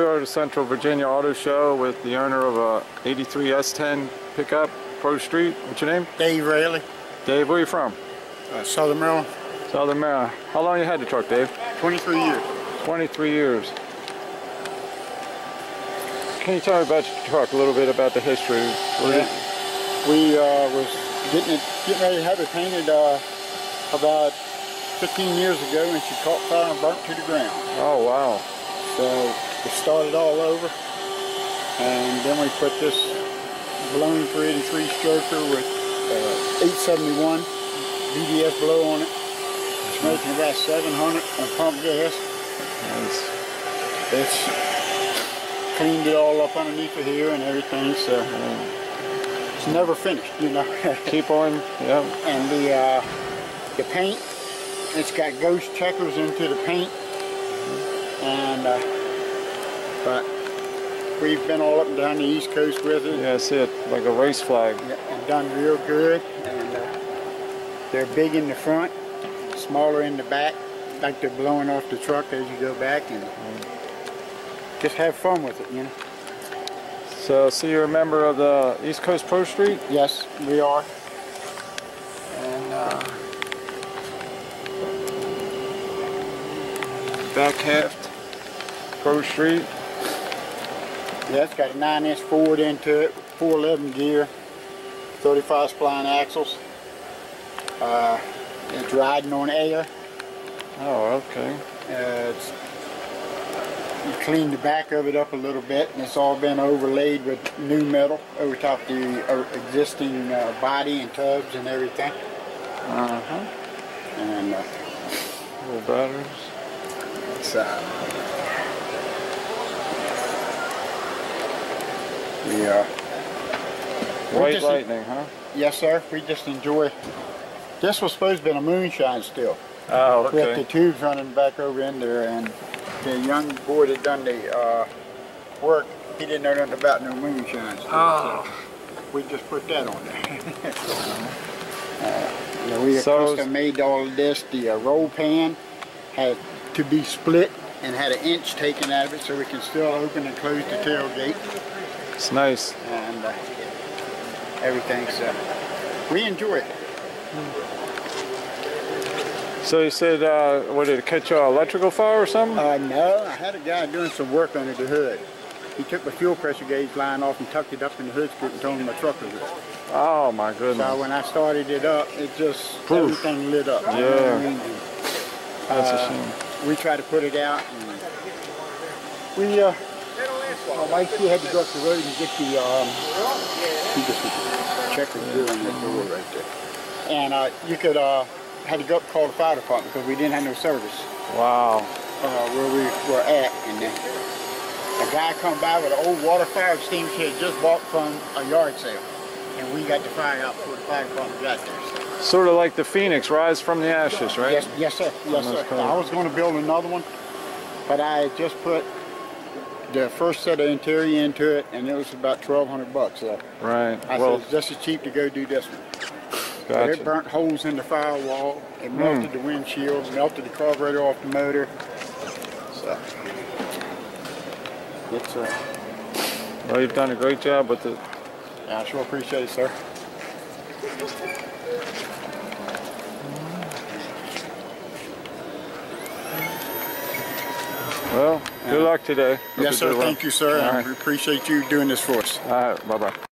Here to Central Virginia Auto Show with the owner of a 83 S10 pickup, Pro Street. What's your name? Dave Rayleigh, Dave, where are you from? uh, Southern Maryland, Southern Maryland. How long you had the truck, Dave? 23 years. 23 years. Can you tell me about your truck, a little bit about the history? Yeah. it- We uh, was getting it, getting ready to have it painted uh, about 15 years ago, and she caught fire and burnt to the ground. oh, wow. So we started all over, and then we put this blown 383 stroker with uh, 871 BDS blow on it. It's making about 700 on pump gas. Nice. It's cleaned it all up underneath of here and everything, so it's never finished, you know. Keep on, yeah. and the uh, the paint, it's got ghost checkers into the paint, and uh, but we've been all up and down the East Coast with it, Yeah, I see it, like a race flag. and done real good. And uh, they're big in the front, smaller in the back, like they're blowing off the truck as you go back, and just have fun with it, you know. So, so you're a member of the East Coast Pro Street? Yes, we are. And uh, Back half Pro Street. Yeah, it's got a 9-inch Ford into it, 411 gear, 35 spline axles. Uh, it's riding on air. Oh, okay. Uh, it's, you cleaned the back of it up a little bit, and it's all been overlaid with new metal over top the uh, existing uh, body and tubs and everything. Uh-huh. And uh, Little batteries. it's uh, we uh, White just- Lightning, huh? yes, sir. We just enjoy. This was supposed to be a moonshine still. Oh, We had the tubes running back over in there, and the young boy that done the uh, work, he didn't know nothing about no moonshine. stuff, Oh. so we just put that on there. uh, yeah, we So- custom made all of this. The uh, roll pan had to be split and had an inch taken out of it so we can still open and close the tailgate It's nice. and uh, everything. So we enjoy it. So you said, uh, what did it catch your electrical fire or something? Uh, no, I had a guy doing some work under the hood. He took the fuel pressure gauge line off and tucked it up in the hood scoop and told him my truck was up. Oh my goodness. So when I started it up, it just, Poof. everything lit up. Yeah. what I mean? That's a uh, shame. We tried to put it out and we, uh, my wife, she had to go up the road and get the, um, she just the on that door right there. And, uh, you could, uh, had to go up call the fire department because we didn't have no service. Wow. uh, where we were at, and then a guy come by with an old water fire extinguisher he had just bought from a yard sale, and we got the fire out before the fire department got there. So. Sort of like the Phoenix, rise from the ashes, right? Yes, yes, sir. Yes, sir. I was going to build another one, but I just put the first set of interior into it, and it was about twelve hundred bucks. So Right. I well, said, it's just as cheap to go do this one. But it burnt holes in the firewall. It melted the windshield, melted the carburetor off the motor. So it's uh, Well, you've done a great job with it. I sure appreciate it, sir. Today. Hope Yes, sir. well. Thank you, sir. All I right. appreciate you doing this for us. All right. Bye-bye.